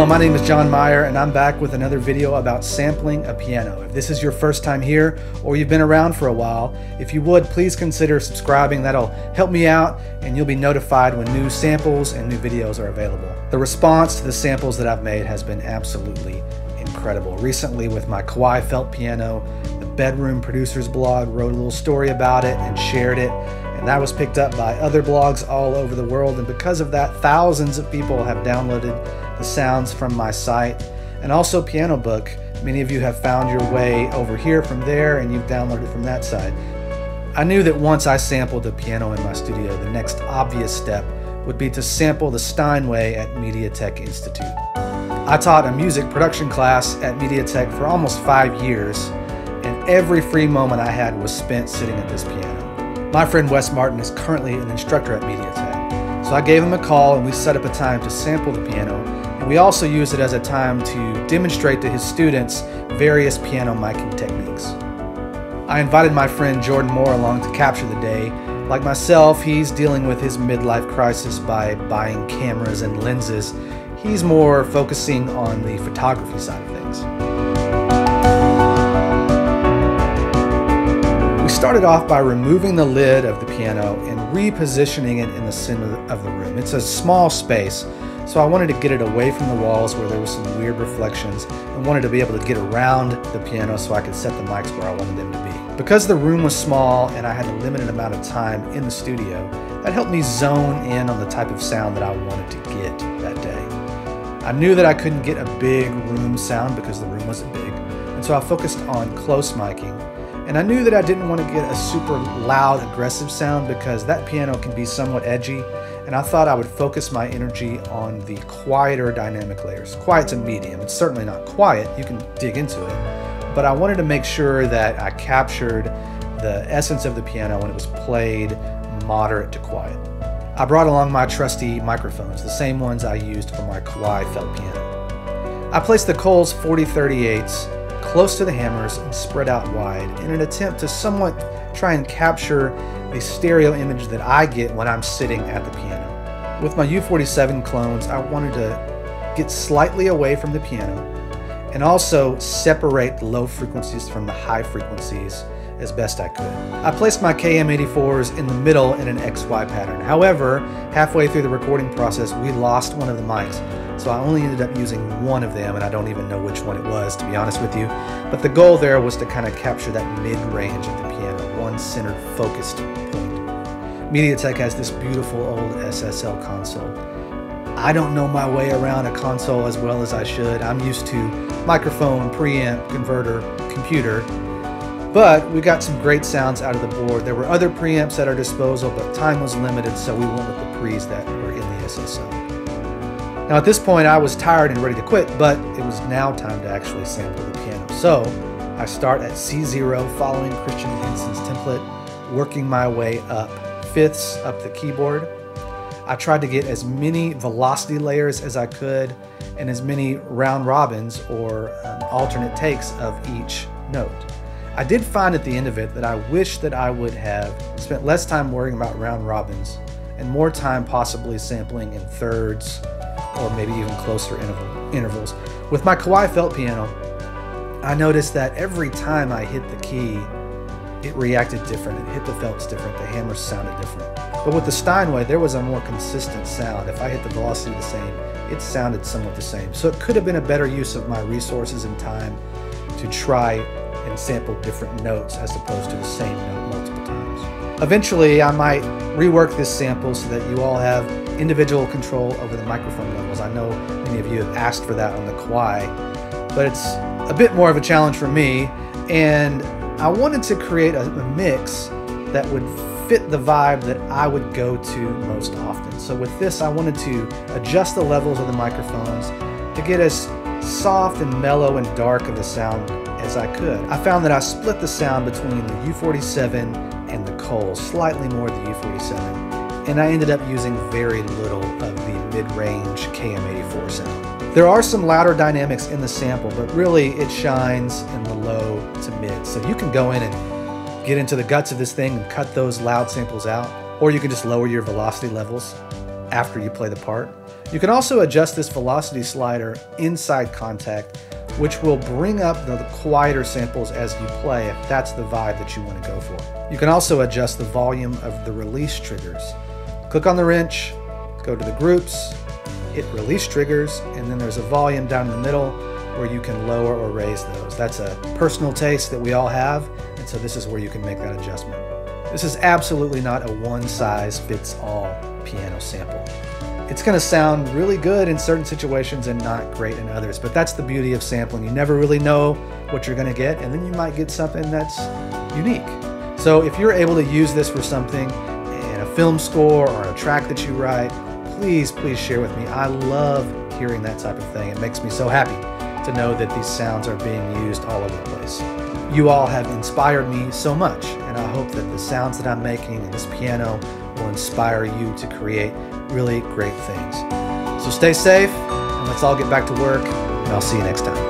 Hello, my name is Jon Meyer, and I'm back with another video about sampling a piano. If this is your first time here, or you've been around for a while, if you would, please consider subscribing. That'll help me out, and you'll be notified when new samples and new videos are available. The response to the samples that I've made has been absolutely incredible. Recently, with my Kawai Felt piano, the Bedroom Producers blog wrote a little story about it and shared it and that was picked up by other blogs all over the world. And because of that, thousands of people have downloaded the sounds from my site. And also Pianobook. Many of you have found your way over here from there and you've downloaded from that side. I knew that once I sampled the piano in my studio, the next obvious step would be to sample the Steinway at Mediatech Institute. I taught a music production class at Mediatech for almost five years, and every free moment I had was spent sitting at this piano. My friend Wes Martin is currently an instructor at Mediatech, so I gave him a call and we set up a time to sample the piano, and we also used it as a time to demonstrate to his students various piano miking techniques. I invited my friend Jordan Moore along to capture the day. Like myself, he's dealing with his midlife crisis by buying cameras and lenses. He's more focusing on the photography side of things. Started off by removing the lid of the piano and repositioning it in the center of the room. It's a small space, so I wanted to get it away from the walls where there were some weird reflections and wanted to be able to get around the piano so I could set the mics where I wanted them to be. Because the room was small and I had a limited amount of time in the studio, that helped me zone in on the type of sound that I wanted to get that day. I knew that I couldn't get a big room sound because the room wasn't big, and so I focused on close miking and I knew that I didn't want to get a super loud, aggressive sound because that piano can be somewhat edgy. And I thought I would focus my energy on the quieter dynamic layers. Quiet's a medium. It's certainly not quiet. You can dig into it. But I wanted to make sure that I captured the essence of the piano when it was played moderate to quiet. I brought along my trusty microphones, the same ones I used for my Kawai felt piano. I placed the Coles 4038s close to the hammers and spread out wide in an attempt to somewhat try and capture the stereo image that I get when I'm sitting at the piano. With my U47 clones, I wanted to get slightly away from the piano and also separate the low frequencies from the high frequencies as best I could. I placed my KM84s in the middle in an XY pattern. However, halfway through the recording process, we lost one of the mics, so I only ended up using one of them, and I don't even know which one it was, to be honest with you. But the goal there was to kind of capture that mid-range of the piano, one centered, focused point. Mediatech has this beautiful old SSL console. I don't know my way around a console as well as I should. I'm used to microphone, preamp, converter, computer, but we got some great sounds out of the board. There were other preamps at our disposal, but time was limited, so we went with the pre's that were in the SSL. Now at this point I was tired and ready to quit, but it was now time to actually sample the piano. So I start at C0 following Christian Henson's template, working my way up fifths up the keyboard. I tried to get as many velocity layers as I could and as many round robins or um, alternate takes of each note. I did find at the end of it that I wish that I would have spent less time worrying about round robins and more time possibly sampling in thirds or maybe even closer interval, intervals. With my Kawai felt piano, I noticed that every time I hit the key, it reacted different. It hit the felts different. The hammers sounded different. But with the Steinway, there was a more consistent sound. If I hit the velocity the same, it sounded somewhat the same. So it could have been a better use of my resources and time to try and sample different notes as opposed to the same note multiple times. Eventually, I might rework this sample so that you all have individual control over the microphone levels. I know many of you have asked for that on the Kawai, but it's a bit more of a challenge for me. And I wanted to create a, a mix that would fit the vibe that I would go to most often. So with this, I wanted to adjust the levels of the microphones to get as soft and mellow and dark of a sound as I could. I found that I split the sound between the U47 and the Cole, slightly more the U47 and I ended up using very little of the mid-range KM84 sound. There are some louder dynamics in the sample, but really it shines in the low to mid. So you can go in and get into the guts of this thing and cut those loud samples out, or you can just lower your velocity levels. after you play the part. You can also adjust this velocity slider inside Kontakt, which will bring up the quieter samples as you play if that's the vibe that you want to go for. You can also adjust the volume of the release triggers. Click on the wrench, go to the groups, hit release triggers, and then there's a volume down in the middle where you can lower or raise those. That's a personal taste that we all have, and so this is where you can make that adjustment. This is absolutely not a one size fits all piano sample. It's going to sound really good in certain situations and not great in others, but that's the beauty of sampling. You never really know what you're going to get, and then you might get something that's unique. So if you're able to use this for something in a film score or a track that you write, please, please share with me. I love hearing that type of thing. It makes me so happy to know that these sounds are being used all over the place. You all have inspired me so much, and I hope that the sounds that I'm making and this piano will inspire you to create really great things. So stay safe, and let's all get back to work, and I'll see you next time.